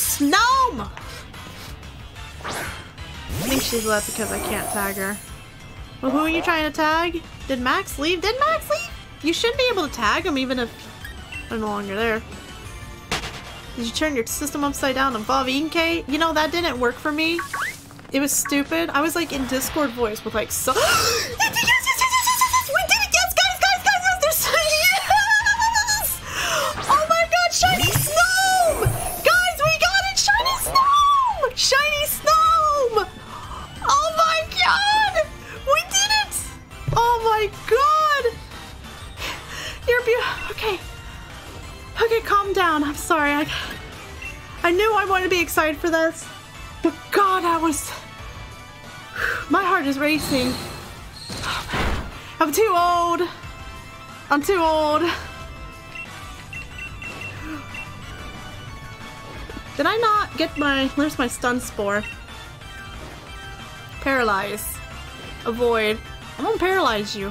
Snom! I think she's left because I can't tag her. Well, who are you trying to tag? Did Max leave? Did Max leave? You shouldn't be able to tag him even if they're no longer there. Did you turn your system upside down above Inkay? You know, that didn't work for me. It was stupid. I was like in Discord voice with like so- Okay. Okay, calm down. I'm sorry. I, I knew I wanted to be excited for this. But God, I was... My heart is racing. I'm too old. I'm too old. Did I not get my... Where's my stun spore? Paralyze. Avoid. I'm gonna paralyze you.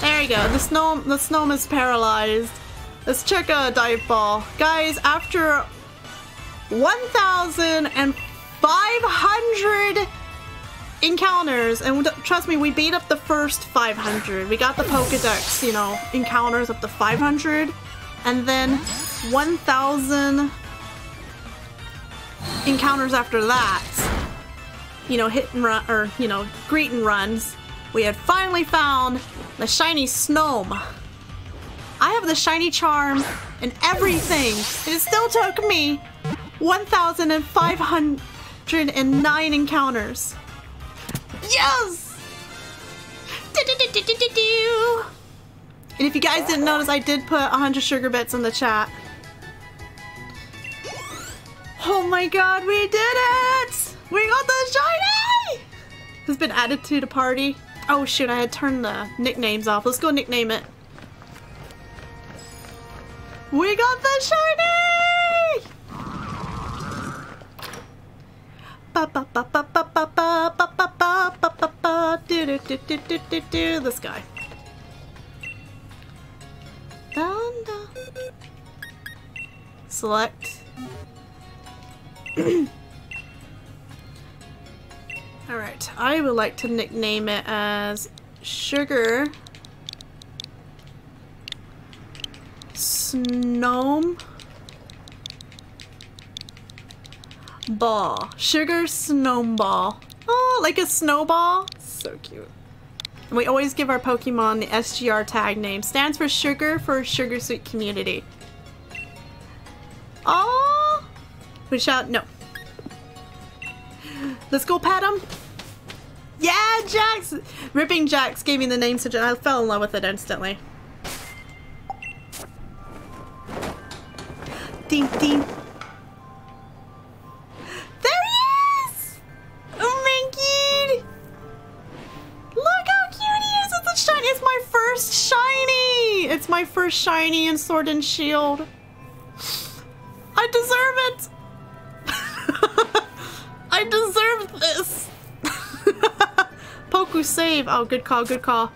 there you go. The snow the snowman is paralyzed. Let's check a dive ball. Guys, after 1,500 encounters, and trust me, we beat up the first 500. We got the Pokedex, you know, encounters up to 500, and then 1,000 encounters after that. You know, hit and run, or, you know, greet and runs. We had finally found the shiny Snom. I have the shiny charm and everything. It still took me 1,509 encounters. Yes! And if you guys didn't notice, I did put 100 sugar bits in the chat. Oh my god, we did it! We got the shiny! Has been added to the party. Oh shoot, I had turned the nicknames off. Let's go nickname it. We got the shiny! Ba ba ba I would like to nickname it as Sugar Snome Ball. Sugar Snowball. Oh, like a snowball? So cute. And we always give our Pokemon the SGR tag name. Stands for Sugar for Sugar Sweet Community. Oh, we shout no. Let's go pat him. Yeah, Jax! Ripping Jax gave me the name such I fell in love with it instantly. Ding ding. There he is! Oh my god! Look how cute he is! It's a shiny! It's my first shiny! It's my first shiny in Sword and Shield. I deserve it! I deserve this! Goku save. Oh, good call, good call.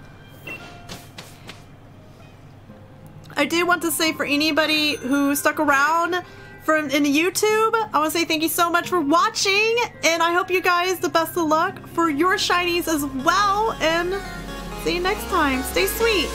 I do want to say for anybody who stuck around from in YouTube, I want to say thank you so much for watching, and I hope you guys the best of luck for your shinies as well, and see you next time. Stay sweet.